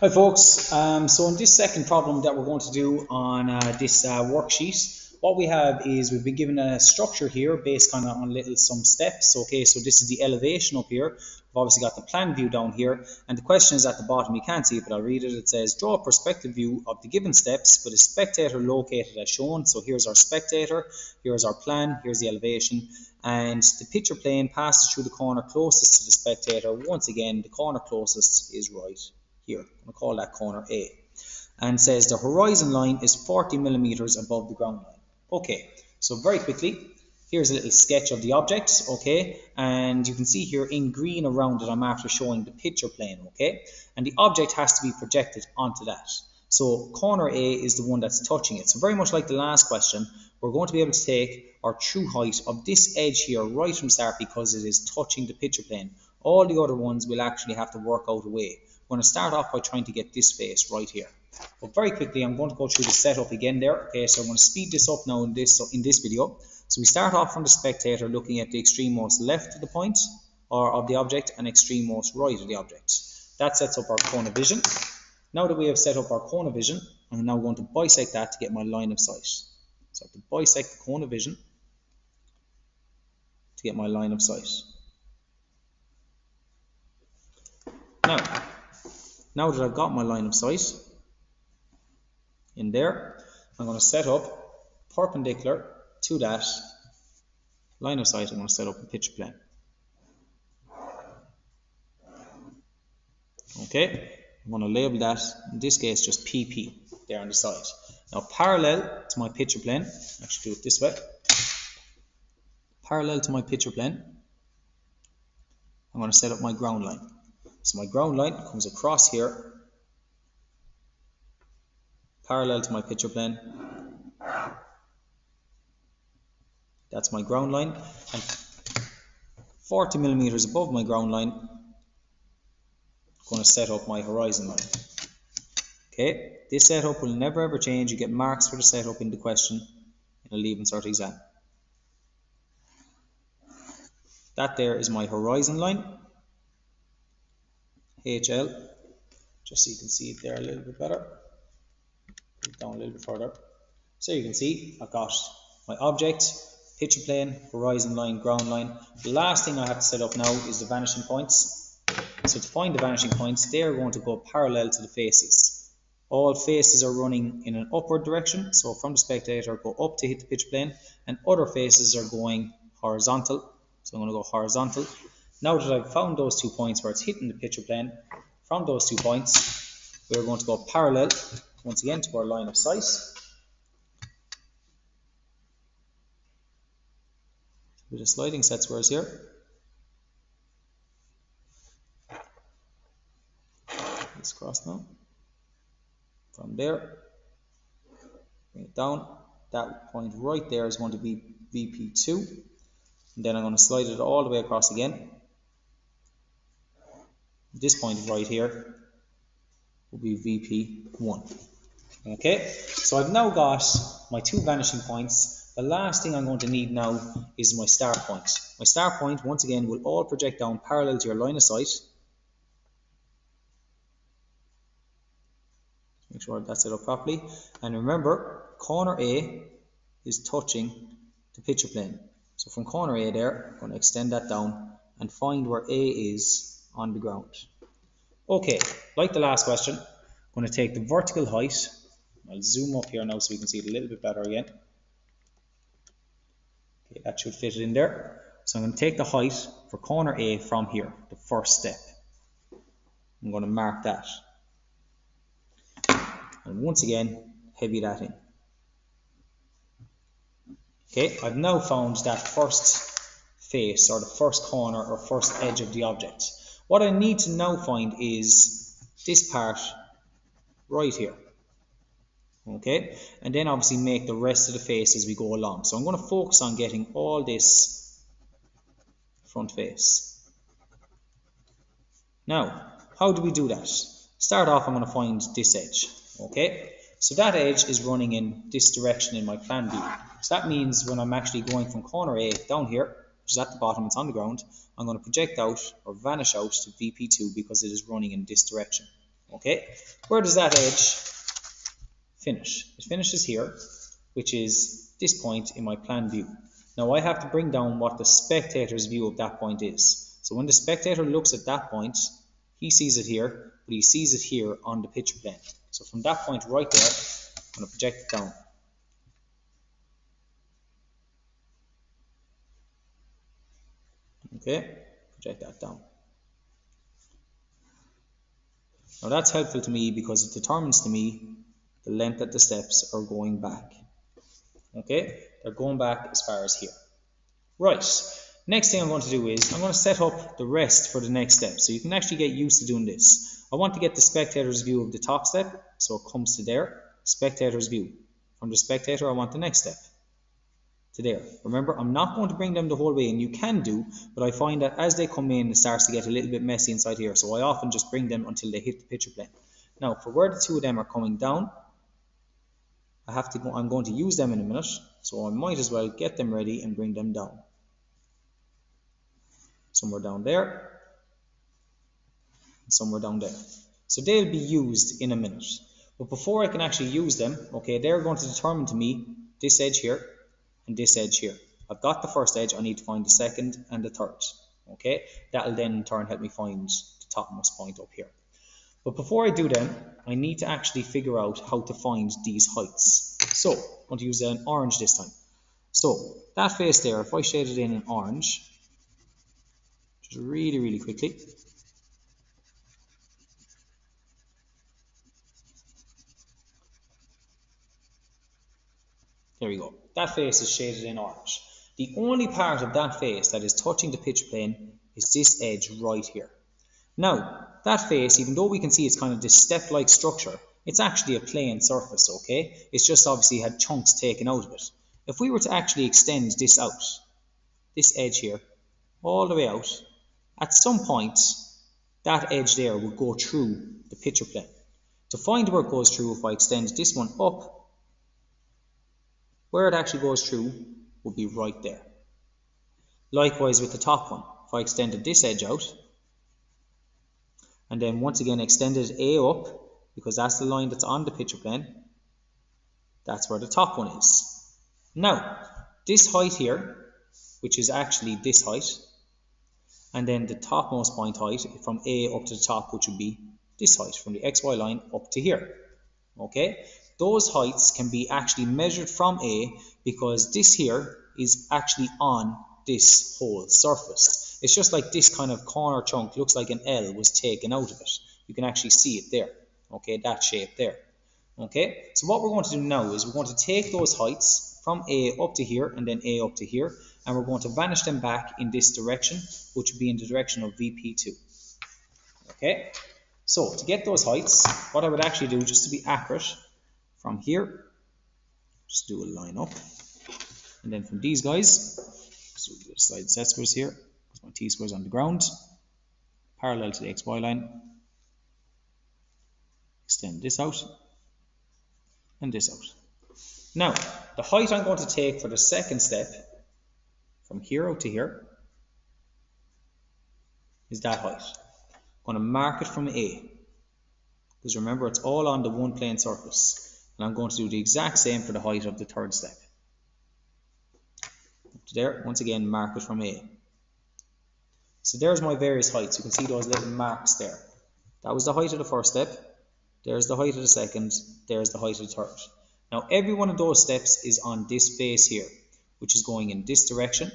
Hi folks, um, so in this second problem that we're going to do on uh, this uh, worksheet, what we have is we've been given a structure here based kind of on little some steps, okay, so this is the elevation up here, we've obviously got the plan view down here, and the question is at the bottom, you can't see it but I'll read it, it says draw a perspective view of the given steps with a spectator located as shown, so here's our spectator, here's our plan, here's the elevation, and the picture plane passes through the corner closest to the spectator, once again the corner closest is right here. To call that corner A. And says the horizon line is 40 millimeters above the ground line. Okay, so very quickly, here's a little sketch of the object, okay? And you can see here in green around it, I'm after showing the picture plane, okay? And the object has to be projected onto that. So corner A is the one that's touching it. So very much like the last question, we're going to be able to take our true height of this edge here right from start because it is touching the picture plane. All the other ones will actually have to work out a way. We're going to start off by trying to get this face right here. But very quickly, I'm going to go through the setup again there. Okay, so I'm going to speed this up now in this in this video. So we start off from the spectator looking at the extreme most left of the point or of the object and extreme most right of the object. That sets up our cone of vision. Now that we have set up our cone of vision, I'm now going to bisect that to get my line of sight. So I have to bisect the cone of vision to get my line of sight. Now, now that I've got my line of sight in there, I'm going to set up perpendicular to that line of sight. I'm going to set up a picture plane. Okay, I'm going to label that, in this case, just PP there on the side. Now, parallel to my picture plane, actually do it this way, parallel to my picture plane, I'm going to set up my ground line. So my ground line comes across here, parallel to my picture plane. That's my ground line. And 40 millimeters above my ground line, I'm going to set up my horizon line. Okay, this setup will never ever change. You get marks for the setup in the question in a Leaving Cert exam. That there is my horizon line. HL, just so you can see it there a little bit better. Put it down a little bit further. So you can see I've got my object, picture plane, horizon line, ground line. The last thing I have to set up now is the vanishing points. So to find the vanishing points, they are going to go parallel to the faces. All faces are running in an upward direction, so from the spectator go up to hit the picture plane, and other faces are going horizontal. So I'm going to go horizontal now that I've found those two points where it's hitting the picture plane, from those two points, we're going to go parallel, once again, to our line of sight. With a sliding set squares here. Let's cross now. From there, bring it down. That point right there is going to be VP2. And then I'm going to slide it all the way across again this point right here will be VP1. Okay, so I've now got my two vanishing points. The last thing I'm going to need now is my start point. My start point, once again, will all project down parallel to your line of sight. Make sure that's set up properly. And remember, corner A is touching the picture plane. So from corner A there, I'm going to extend that down and find where A is on the ground. Okay, like the last question, I'm going to take the vertical height. I'll zoom up here now so we can see it a little bit better again. Okay, that should fit it in there. So I'm going to take the height for corner A from here, the first step. I'm going to mark that. And once again, heavy that in. Okay, I've now found that first face or the first corner or first edge of the object. What I need to now find is this part right here. Okay, and then obviously make the rest of the face as we go along. So I'm going to focus on getting all this front face. Now, how do we do that? Start off, I'm going to find this edge. Okay, so that edge is running in this direction in my plan view. So that means when I'm actually going from corner A down here, which is at the bottom, it's on the ground, I'm going to project out or vanish out to VP2 because it is running in this direction. Okay, where does that edge finish? It finishes here, which is this point in my plan view. Now I have to bring down what the spectator's view of that point is. So when the spectator looks at that point, he sees it here, but he sees it here on the picture plane. So from that point right there, I'm going to project it down. Okay, project that down. Now that's helpful to me because it determines to me the length that the steps are going back. Okay, they're going back as far as here. Right, next thing I'm going to do is I'm going to set up the rest for the next step. So you can actually get used to doing this. I want to get the spectator's view of the top step, so it comes to there, spectator's view. From the spectator, I want the next step to there. Remember, I'm not going to bring them the whole way, and you can do, but I find that as they come in, it starts to get a little bit messy inside here. So I often just bring them until they hit the picture plane. Now, for where the two of them are coming down, I have to go, I'm going to use them in a minute, so I might as well get them ready and bring them down. Somewhere down there, somewhere down there. So they'll be used in a minute. But before I can actually use them, okay, they're going to determine to me this edge here and this edge here. I've got the first edge, I need to find the second and the third. Okay, that'll then in turn help me find the topmost point up here. But before I do them, I need to actually figure out how to find these heights. So, I'm going to use an orange this time. So, that face there, if I shade it in an orange, just really, really quickly, There we go. That face is shaded in orange. The only part of that face that is touching the picture plane is this edge right here. Now, that face, even though we can see it's kind of this step-like structure, it's actually a plane surface, okay? It's just obviously had chunks taken out of it. If we were to actually extend this out, this edge here, all the way out, at some point, that edge there will go through the picture plane. To find where it goes through, if I extend this one up where it actually goes through will be right there. Likewise with the top one, if I extended this edge out, and then once again extended A up, because that's the line that's on the picture plane, that's where the top one is. Now, this height here, which is actually this height, and then the topmost point height from A up to the top, which would be this height, from the XY line up to here. Okay, those heights can be actually measured from A because this here is actually on this whole surface. It's just like this kind of corner chunk looks like an L was taken out of it. You can actually see it there. Okay, that shape there. Okay, so what we're going to do now is we're going to take those heights from A up to here and then A up to here and we're going to vanish them back in this direction which would be in the direction of VP2. Okay, so to get those heights, what I would actually do just to be accurate from here, just do a line up. And then from these guys, so slide set squares here, because my T squares on the ground, parallel to the XY line. Extend this out and this out. Now, the height I'm going to take for the second step, from here out to here, is that height. I'm going to mark it from A. Because remember, it's all on the one plane surface. And I'm going to do the exact same for the height of the third step. there, once again, mark it from A. So there's my various heights. You can see those little marks there. That was the height of the first step. There's the height of the second. There's the height of the third. Now, every one of those steps is on this face here, which is going in this direction.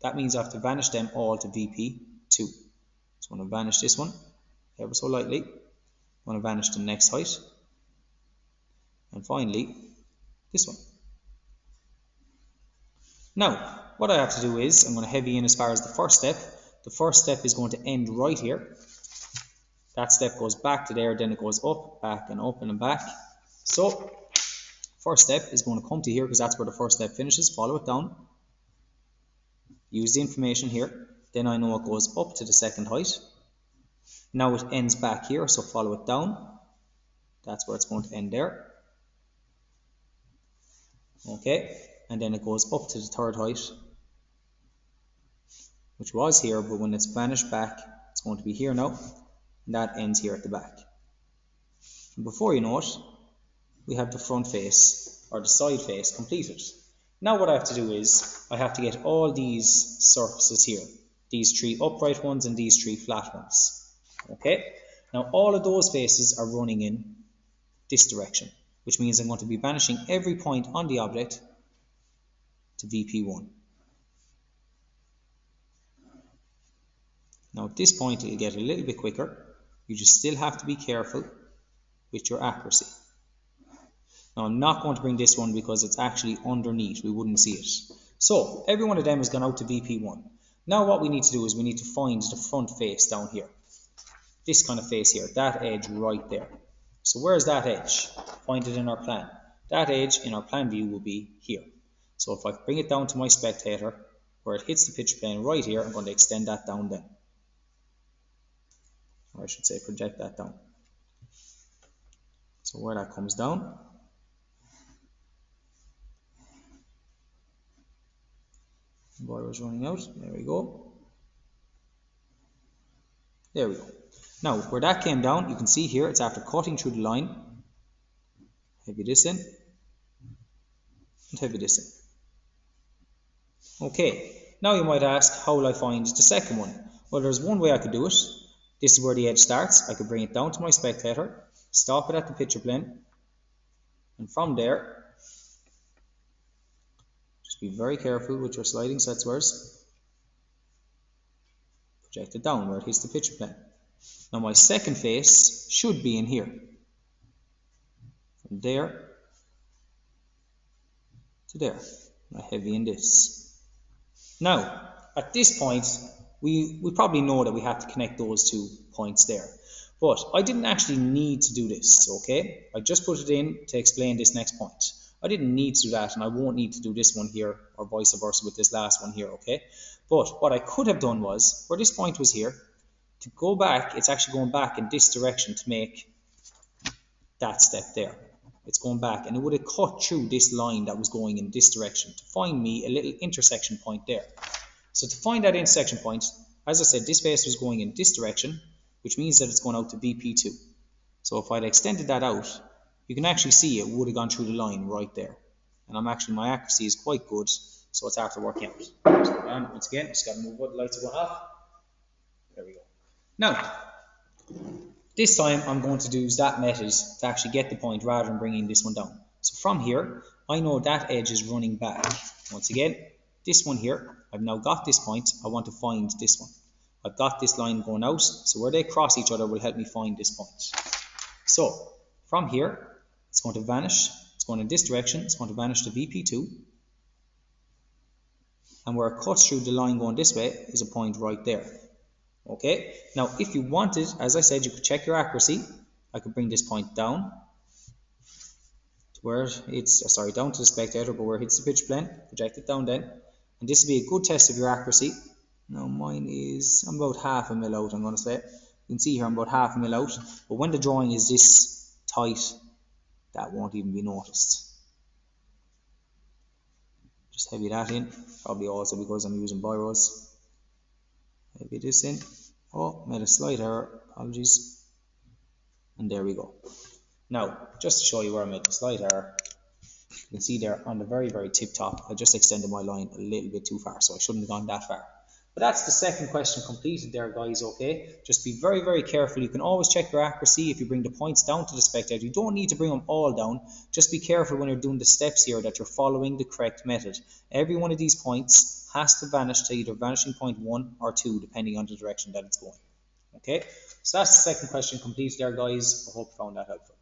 That means I have to vanish them all to VP2. So I'm going to vanish this one ever so lightly. I'm going to vanish the next height. And finally, this one. Now, what I have to do is, I'm going to heavy in as far as the first step. The first step is going to end right here. That step goes back to there, then it goes up, back, and up, and back. So, first step is going to come to here because that's where the first step finishes. Follow it down. Use the information here. Then I know it goes up to the second height. Now it ends back here, so follow it down. That's where it's going to end there okay? And then it goes up to the third height which was here but when it's vanished back it's going to be here now and that ends here at the back. And before you know it, we have the front face or the side face completed. Now what I have to do is I have to get all these surfaces here, these three upright ones and these three flat ones. Okay, now all of those faces are running in this direction, which means I'm going to be vanishing every point on the object to VP1. Now at this point it'll get a little bit quicker. You just still have to be careful with your accuracy. Now I'm not going to bring this one because it's actually underneath. We wouldn't see it. So every one of them has gone out to VP1. Now what we need to do is we need to find the front face down here. This kind of face here, that edge right there. So where's that edge? Find it in our plan. That edge in our plan view will be here. So if I bring it down to my spectator, where it hits the picture plane right here, I'm going to extend that down then. Or I should say project that down. So where that comes down, Bar was running out. There we go. There we go. Now, where that came down, you can see here, it's after cutting through the line. Heavy this in. And heavy this in. Okay. Now you might ask, how will I find the second one? Well, there's one way I could do it. This is where the edge starts. I could bring it down to my spectator, stop it at the picture plane, and from there, just be very careful with your sliding sets squares. Project it down where it hits the picture plane. Now my second face should be in here. From there to there. I heavy in this. Now, at this point, we, we probably know that we have to connect those two points there. But I didn't actually need to do this, okay? I just put it in to explain this next point. I didn't need to do that and I won't need to do this one here or vice versa with this last one here, okay? But what I could have done was, where this point was here, to go back, it's actually going back in this direction to make that step there. It's going back and it would have cut through this line that was going in this direction to find me a little intersection point there. So to find that intersection point, as I said, this face was going in this direction, which means that it's going out to VP2. So if I'd extended that out, you can actually see it would have gone through the line right there. And I'm actually, my accuracy is quite good, so it's after working out. And um, once again, just got to move what the lights are going off. Now, this time I'm going to use that method to actually get the point rather than bringing this one down. So from here, I know that edge is running back. Once again, this one here, I've now got this point, I want to find this one. I've got this line going out, so where they cross each other will help me find this point. So, from here, it's going to vanish. It's going in this direction. It's going to vanish to VP2. And where it cuts through the line going this way is a point right there. Okay. Now, if you wanted, as I said, you could check your accuracy. I could bring this point down to where it's, sorry, down to the spectator, but where it hits the picture plane. Project it down then. And this would be a good test of your accuracy. Now, mine is, I'm about half a mil out, I'm going to say. You can see here I'm about half a mil out. But when the drawing is this tight, that won't even be noticed. Just heavy that in, probably also because I'm using biros. Heavy this in. Oh, made a slight error, apologies. And there we go. Now, just to show you where I made the slight error, you can see there on the very, very tip top, I just extended my line a little bit too far, so I shouldn't have gone that far. But that's the second question completed there, guys, okay? Just be very, very careful. You can always check your accuracy if you bring the points down to the spectator. You don't need to bring them all down. Just be careful when you're doing the steps here that you're following the correct method. Every one of these points has to vanish to either vanishing point 1 or 2, depending on the direction that it's going. Okay? So that's the second question completed there, guys. I hope you found that helpful.